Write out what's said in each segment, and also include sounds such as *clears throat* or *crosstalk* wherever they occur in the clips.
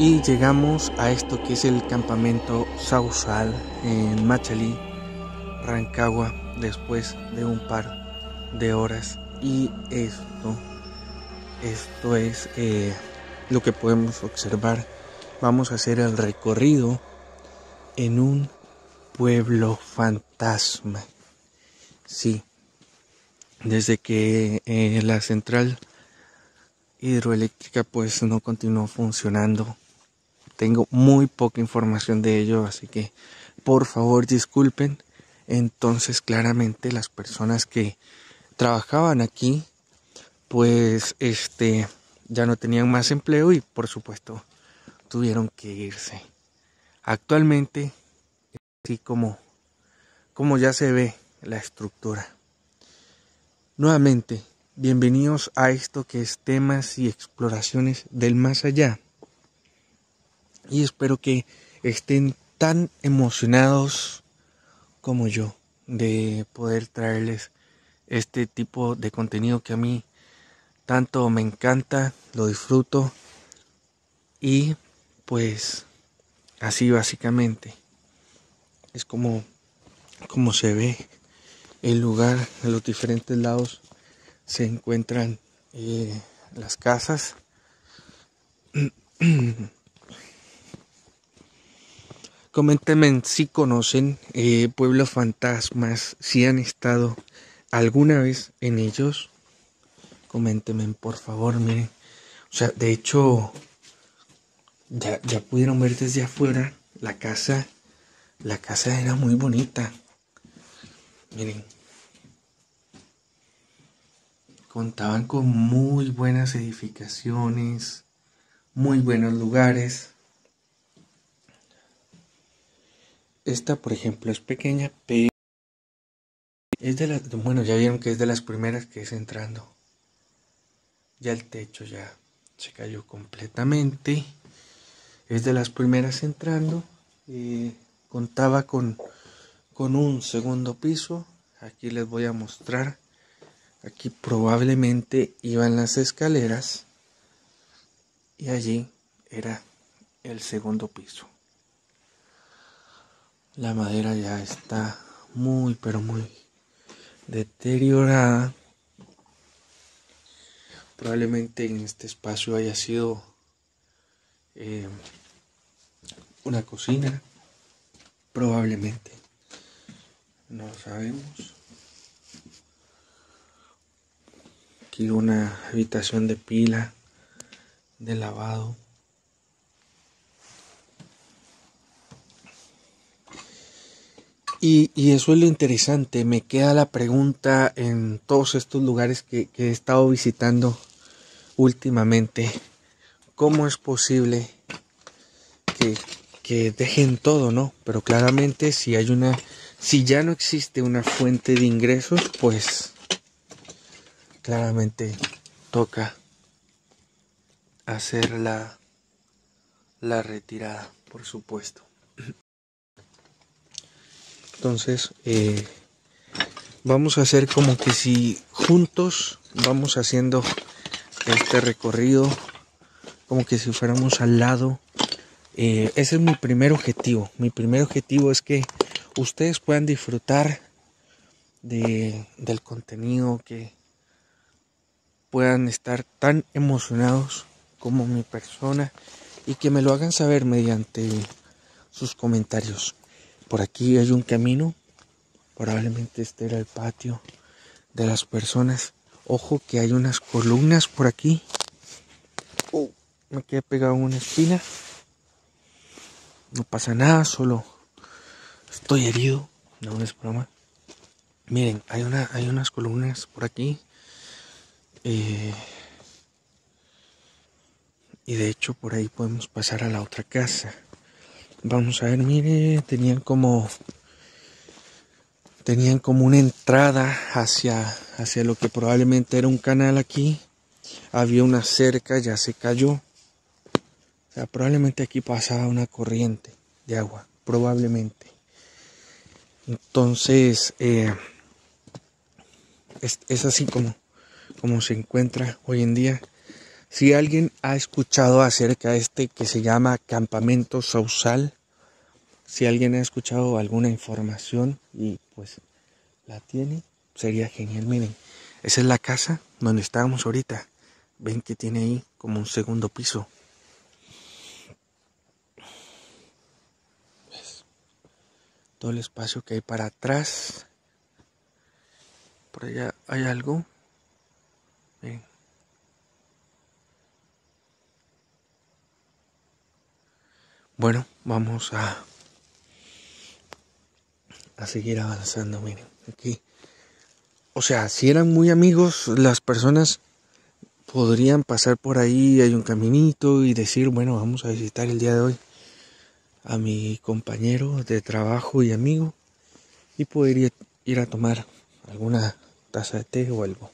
Y llegamos a esto que es el campamento Sausal en Machalí, Rancagua, después de un par de horas. Y esto, esto es eh, lo que podemos observar. Vamos a hacer el recorrido en un pueblo fantasma. Sí, desde que eh, la central hidroeléctrica pues no continuó funcionando. Tengo muy poca información de ello, así que por favor disculpen. Entonces claramente las personas que trabajaban aquí pues este ya no tenían más empleo y por supuesto tuvieron que irse. Actualmente así como como ya se ve la estructura. Nuevamente, bienvenidos a esto que es temas y exploraciones del más allá. Y espero que estén tan emocionados como yo de poder traerles este tipo de contenido que a mí tanto me encanta, lo disfruto y pues así básicamente es como como se ve el lugar, en los diferentes lados se encuentran eh, las casas. *clears throat* Coméntenme si conocen eh, pueblos fantasmas, si han estado alguna vez en ellos. Coméntenme por favor, miren. O sea, de hecho, ya, ya pudieron ver desde afuera la casa. La casa era muy bonita. Miren. Contaban con muy buenas edificaciones, muy buenos lugares. Esta, por ejemplo, es pequeña, pero es de las, bueno, ya vieron que es de las primeras que es entrando. Ya el techo ya se cayó completamente. Es de las primeras entrando. Eh, contaba con con un segundo piso. Aquí les voy a mostrar. Aquí probablemente iban las escaleras y allí era el segundo piso. La madera ya está muy pero muy deteriorada. Probablemente en este espacio haya sido eh, una cocina. Probablemente. No sabemos. Aquí una habitación de pila, de lavado. Y, eso es lo interesante. Me queda la pregunta en todos estos lugares que, he estado visitando últimamente. ¿Cómo es posible que, que dejen todo, no? Pero claramente si hay una si ya no existe una fuente de ingresos, pues claramente toca hacer la, la retirada, por supuesto. Entonces, eh, vamos a hacer como que si juntos vamos haciendo este recorrido, como que si fuéramos al lado. Eh, ese es mi primer objetivo. Mi primer objetivo es que ustedes puedan disfrutar de, del contenido, que puedan estar tan emocionados como mi persona y que me lo hagan saber mediante sus comentarios. Por aquí hay un camino, probablemente este era el patio de las personas. Ojo que hay unas columnas por aquí. Oh, me quedé pegado una espina. No pasa nada, solo Estoy herido, no es broma. Miren, hay, una, hay unas columnas por aquí. Eh, y de hecho por ahí podemos pasar a la otra casa. Vamos a ver, mire, tenían como tenían como una entrada hacia hacia lo que probablemente era un canal aquí. Había una cerca, ya se cayó. O sea, probablemente aquí pasaba una corriente de agua, probablemente. Entonces, eh, es, así como, como se encuentra hoy en día. Si alguien ha escuchado acerca de este que se llama Campamento Sausal, si alguien ha escuchado alguna información y pues la tiene, sería genial. Miren, esa es la casa donde estábamos ahorita. Ven que tiene ahí como un segundo piso. Todo el espacio que hay para atrás. Por allá hay algo. Ven. Bueno, vamos a a seguir avanzando, miren, aquí. O sea, si eran muy amigos, las personas podrían pasar por ahí, hay un caminito y decir, bueno, vamos a visitar el día de hoy a mi compañero de trabajo y amigo y poder ir, a tomar alguna taza de té o algo.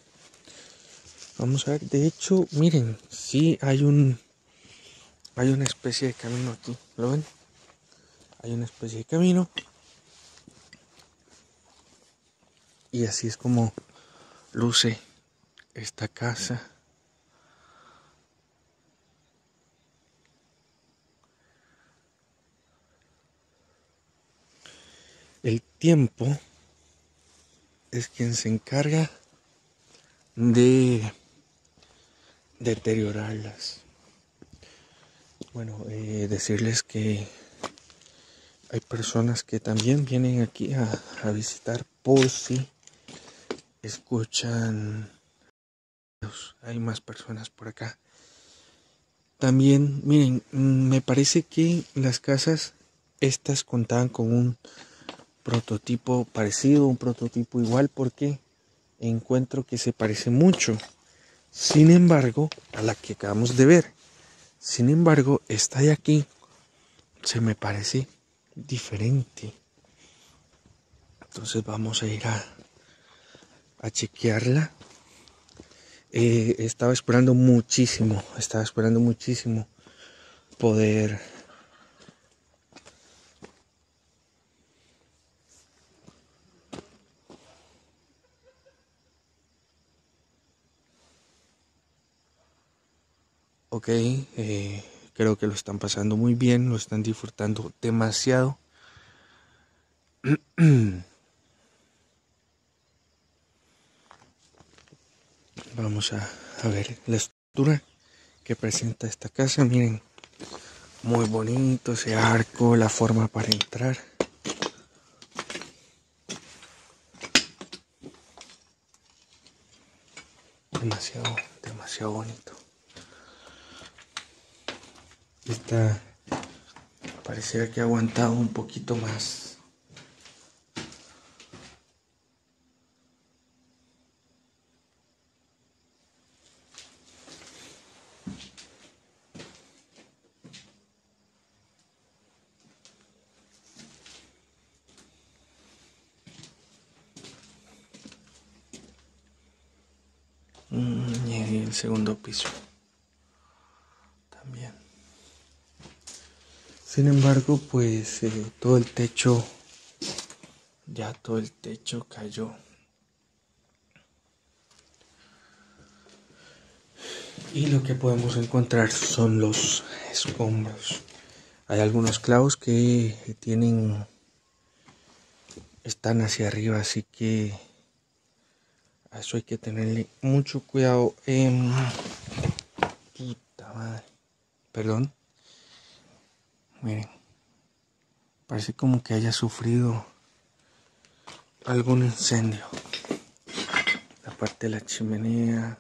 Vamos a ver, de hecho, miren, sí hay un hay una especie de camino aquí, ¿lo ven? Hay una especie de camino Y así es como luce esta casa. El tiempo es quien se encarga de deteriorarlas. Bueno, eh, decirles que hay personas que también vienen aquí a, a visitar por si escuchan. Hay más personas por acá. También, miren, mm, me parece que las casas, estas contaban con un prototipo parecido, un prototipo igual, porque encuentro que se parece mucho. Sin embargo, a la que acabamos de ver. Sin embargo, esta de aquí se me parece diferente. Entonces vamos a ir a, a chequearla. Eh, estaba esperando muchísimo, estaba esperando muchísimo poder Ok, eh, creo que lo están pasando muy bien, lo están disfrutando demasiado. *clears throat* Vamos a, ver la estructura que presenta esta casa. Miren, muy bonito ese arco, la forma para entrar. Demasiado, demasiado bonito. Esta pareciera que ha aguantado un poquito más. Mm, y el segundo piso. Sin embargo, pues eh, todo el techo, ya todo el techo cayó. Y lo que podemos encontrar son los escombros. Hay algunos clavos que tienen, están hacia arriba, así que eso hay que tenerle mucho cuidado. Eh, puta madre. Perdón. Miren. Parece como que haya sufrido algún incendio. La parte de la chimenea.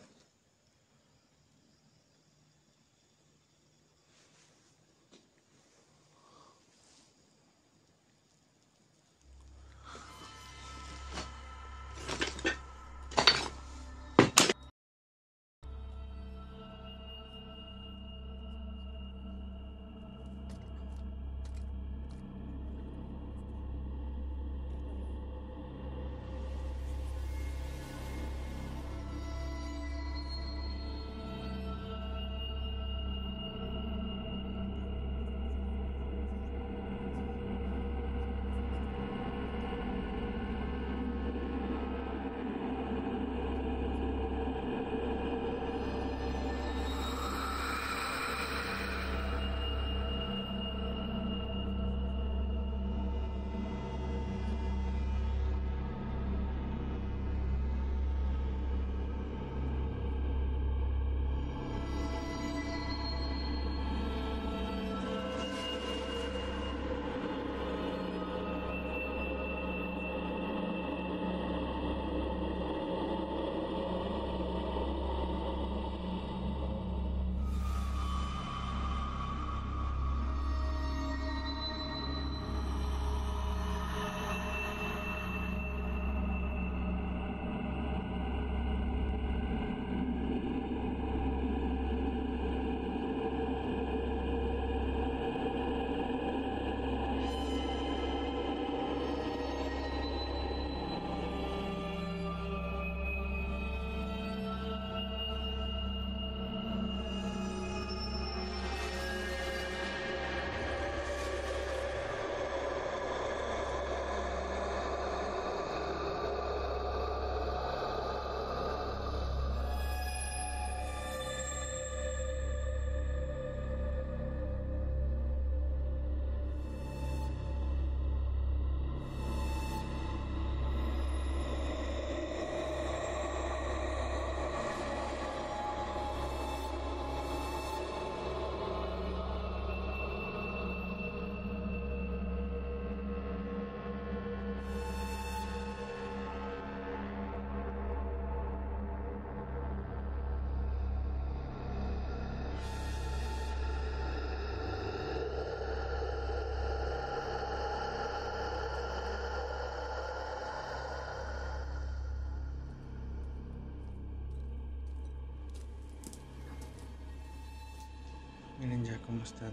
Miren ya cómo están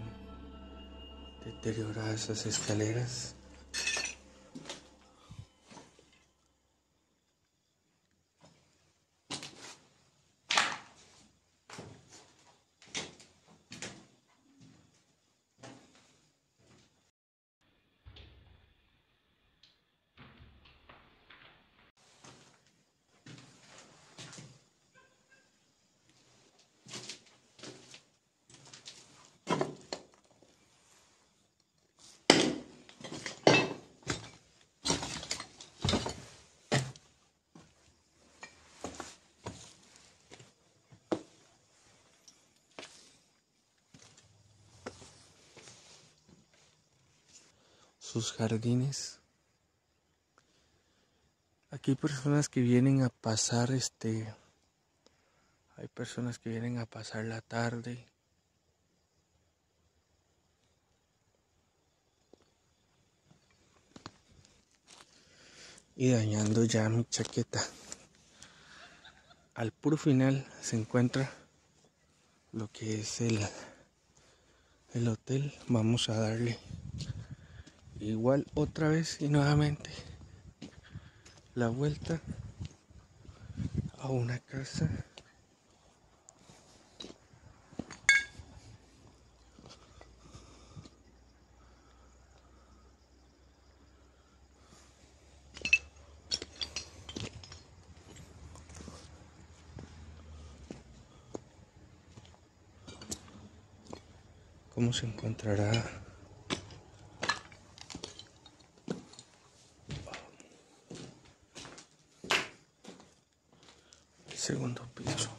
deterioradas esas escaleras. Sus jardines. Aquí hay personas que vienen a pasar este hay personas que vienen a pasar la tarde. Y dañando ya mi chaqueta. Al puro final se encuentra lo que es el, el hotel. Vamos a darle igual otra vez y nuevamente la vuelta a una casa. Cómo se encontrará segundo piso.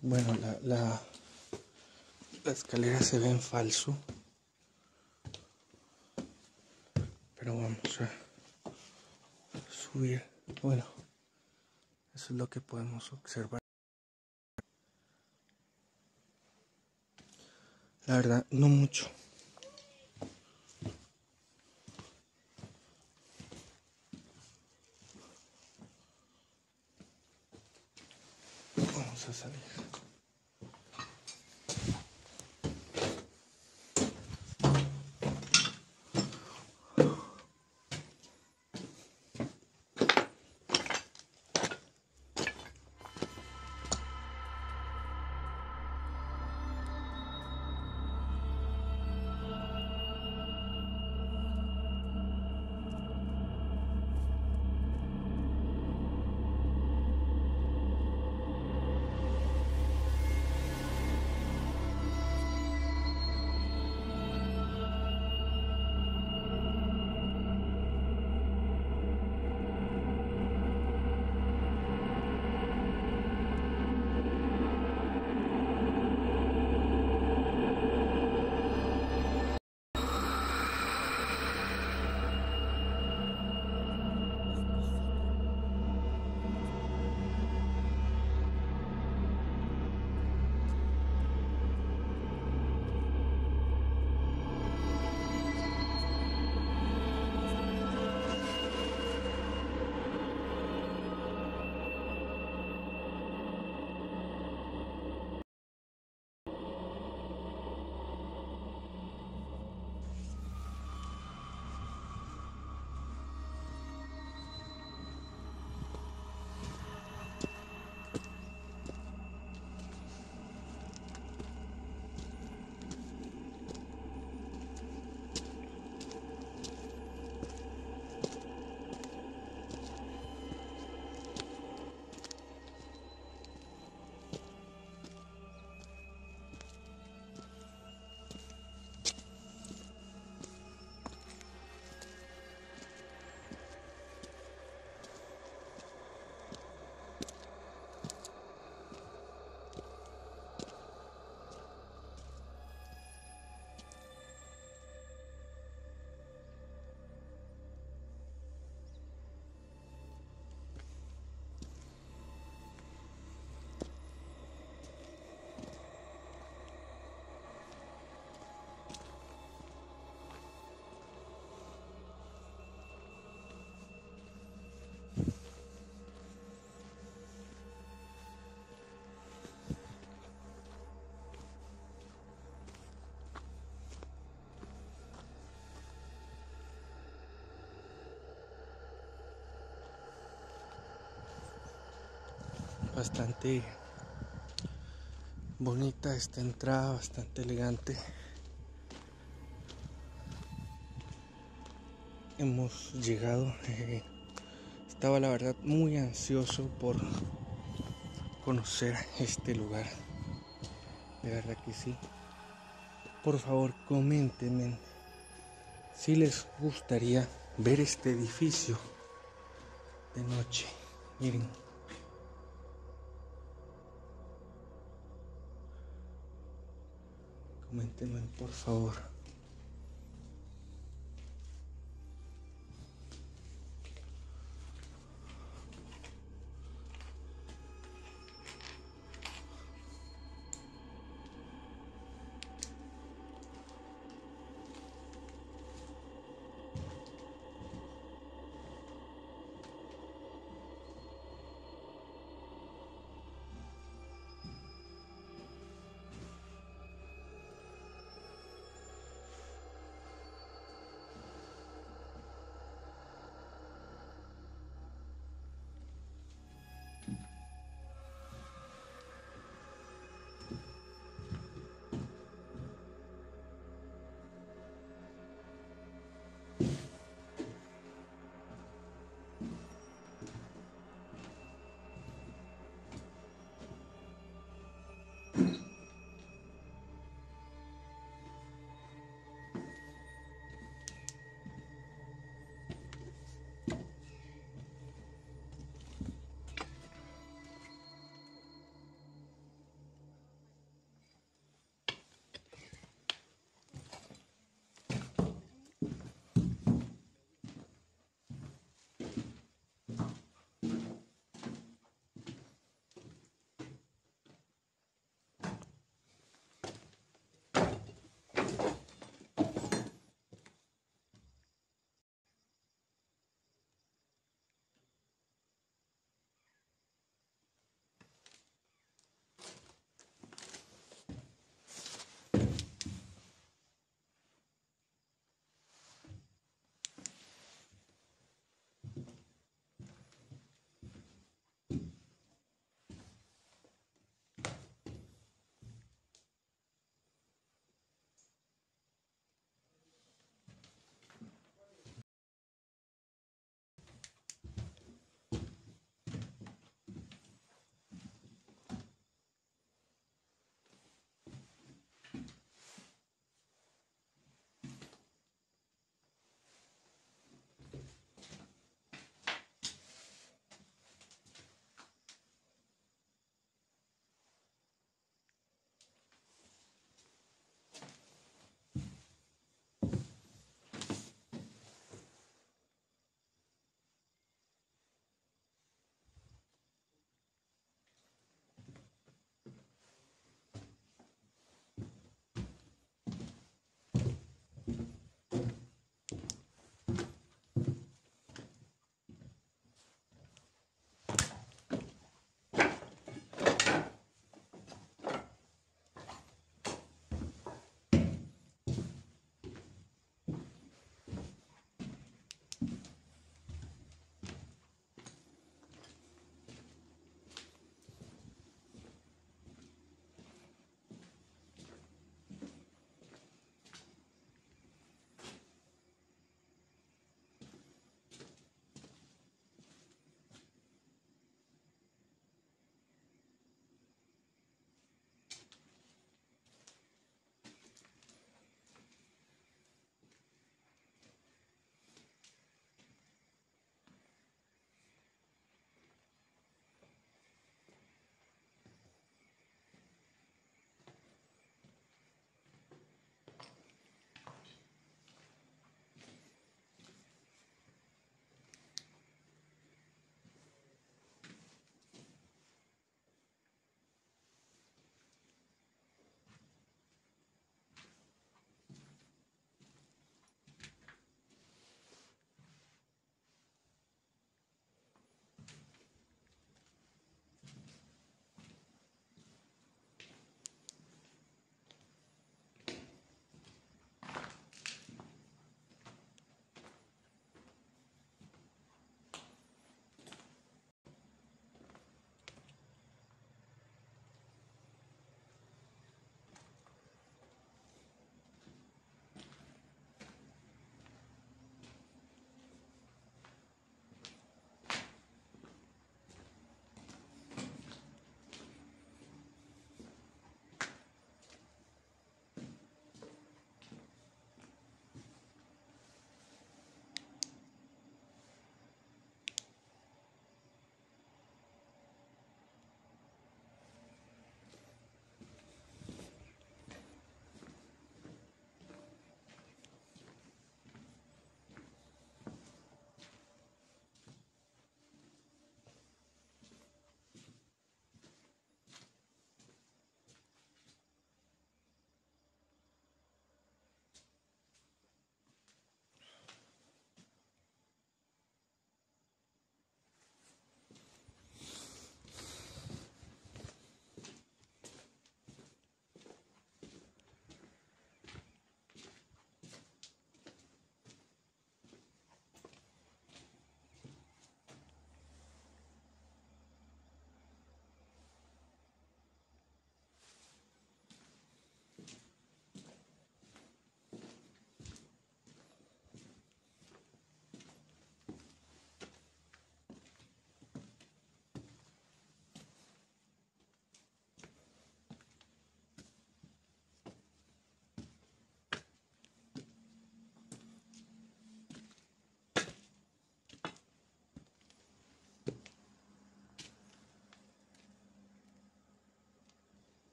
Bueno, la, la, escalera se ve en falso. Pero vamos a subir. Bueno, eso es lo que podemos observar. La verdad, no mucho. Bastante bonita esta entrada, bastante elegante. Hemos llegado, eh, estaba la verdad muy ansioso por conocer este lugar. De verdad que sí. Por favor, coméntenme si les gustaría ver este edificio de noche. Miren. Coméntenme, por favor.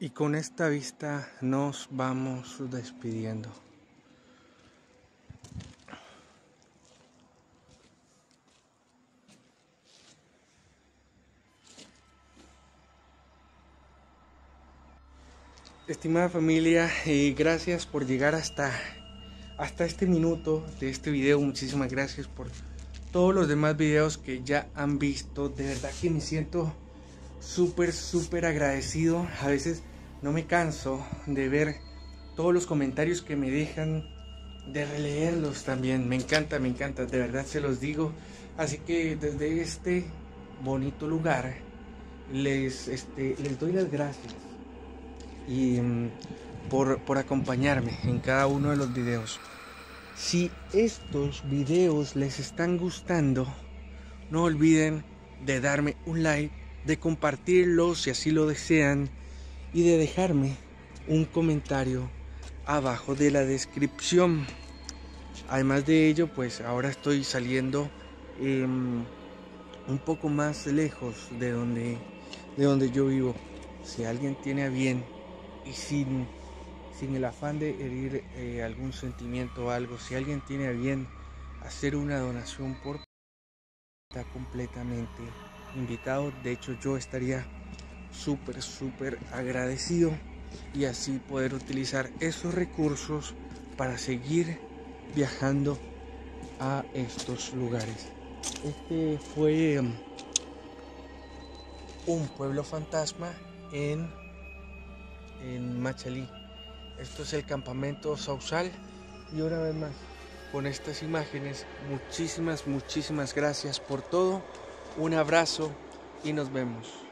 Y con esta vista nos vamos despidiendo. Estimada familia, eh, gracias por llegar hasta, hasta este minuto de este video. Muchísimas gracias por todos los demás videos que ya han visto. De verdad que me siento súper, súper agradecido. A veces no me canso de ver todos los comentarios que me dejan, de releerlos también. Me encanta, me encanta, de verdad se los digo. Así que desde este bonito lugar les, este, les doy las gracias y mm, por, por acompañarme en cada uno de los videos. Si estos videos les están gustando, no olviden de darme un like, de compartirlos si así lo desean y de dejarme un comentario abajo de la descripción. Además de ello, pues ahora estoy saliendo em, un poco más lejos de donde, de donde yo vivo. Si alguien tiene a bien y sin, sin el afán de herir eh, algún sentimiento o algo, si alguien tiene a bien hacer una donación por está completamente invitado. De hecho, yo estaría súper, súper agradecido y así poder utilizar esos recursos para seguir viajando a estos lugares. Este fue um, un pueblo fantasma en en Machalí. Esto es el campamento Sausal y una vez más con estas imágenes muchísimas muchísimas gracias por todo. Un abrazo y nos vemos.